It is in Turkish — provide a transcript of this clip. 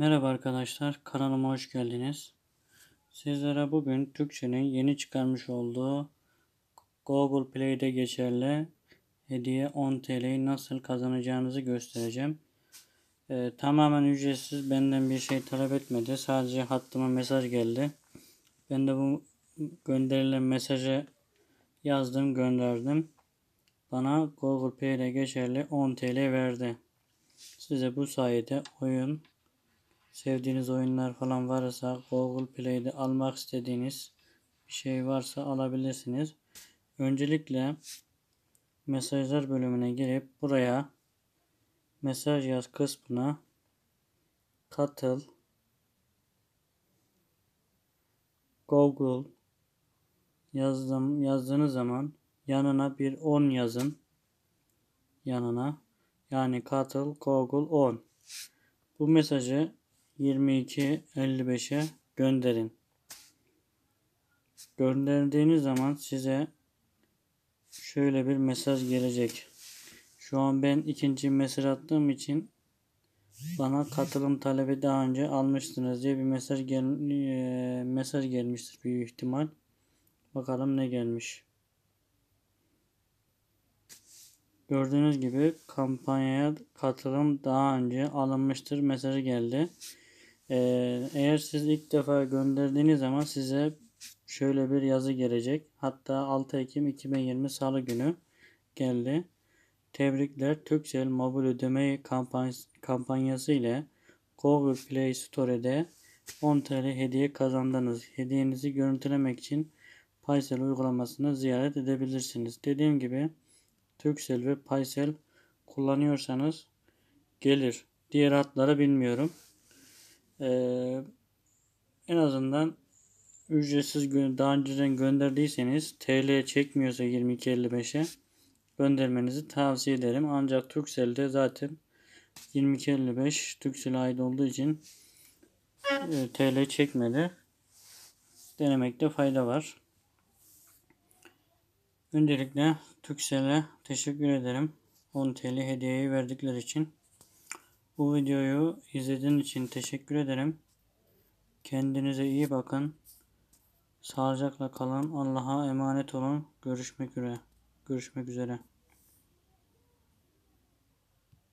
Merhaba arkadaşlar, kanalıma hoş geldiniz. Sizlere bugün Türkçe'nin yeni çıkarmış olduğu Google Play'de geçerli hediye 10 TL'yi nasıl kazanacağınızı göstereceğim. Ee, tamamen ücretsiz, benden bir şey talep etmedi. Sadece hattıma mesaj geldi. Ben de bu gönderilen mesajı yazdım, gönderdim. Bana Google Play'de geçerli 10 TL verdi. Size bu sayede oyun sevdiğiniz oyunlar falan varsa Google Play'de almak istediğiniz bir şey varsa alabilirsiniz. Öncelikle mesajlar bölümüne girip buraya mesaj yaz kısmına katıl. Google yazdım yazdığınız zaman yanına bir 10 yazın. Yanına yani katıl Google 10 bu mesajı 22.55'e gönderin. Gönderdiğiniz zaman size şöyle bir mesaj gelecek. Şu an ben ikinci mesaj attığım için bana katılım talebi daha önce almıştınız diye bir mesaj gel e, mesaj gelmiştir büyük ihtimal. Bakalım ne gelmiş. Gördüğünüz gibi kampanyaya katılım daha önce alınmıştır mesajı geldi. Ee, eğer siz ilk defa gönderdiğiniz zaman size şöyle bir yazı gelecek. Hatta 6 Ekim 2020 Salı günü geldi. Tebrikler Türkcell mobil ödeme kampanyası ile Google Play Store'de 10 TL hediye kazandınız. Hediyenizi görüntülemek için Paysel uygulamasını ziyaret edebilirsiniz. Dediğim gibi Turkcell ve Paysel kullanıyorsanız gelir. Diğer hatları bilmiyorum. Ee, en azından ücretsiz daha önceden gönderdiyseniz TL çekmiyorsa 22.55'e göndermenizi tavsiye ederim. Ancak Turkcell'de zaten 22.55 Turkcell'e ait olduğu için e, TL çekmedi. Denemekte fayda var. Öncelikle Turkcell'e teşekkür ederim. 10 TL hediyeyi verdikleri için. Bu videoyu izlediğiniz için teşekkür ederim. Kendinize iyi bakın. Sağlıcakla kalın. Allah'a emanet olun. Görüşmek üzere. Görüşmek üzere.